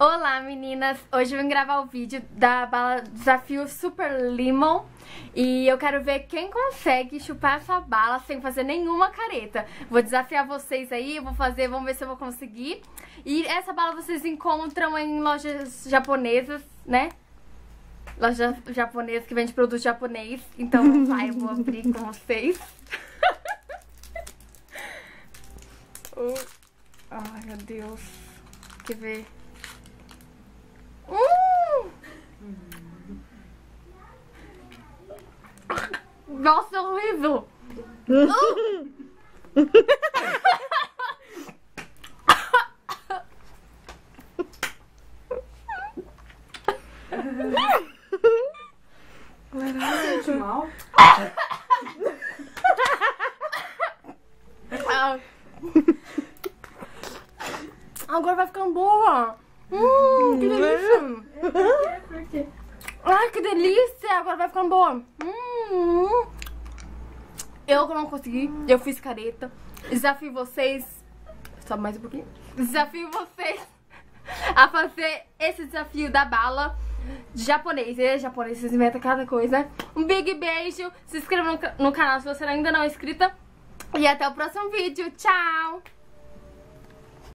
Olá meninas, hoje eu vim gravar o vídeo da bala Desafio Super Lemon E eu quero ver quem consegue chupar essa bala sem fazer nenhuma careta. Vou desafiar vocês aí, vou fazer, vamos ver se eu vou conseguir. E essa bala vocês encontram em lojas japonesas, né? Loja japonesa que vende produto japonês. Então vai, eu vou abrir com vocês. Oh. Ai meu Deus, quer ver? Hum! Nossa, horrível! Uh! Sente mal? Agora vai ficando boa! Hum, que delícia! Quê? Ai, que delícia! Agora vai ficando boa. Hum. Eu não consegui, eu fiz careta. Desafio vocês. Só mais um pouquinho. Desafio vocês a fazer esse desafio da bala japonês. Ele é japonês, vocês inventam cada coisa. Um big beijo. Se inscreva no, no canal se você ainda não é inscrita. E até o próximo vídeo. Tchau!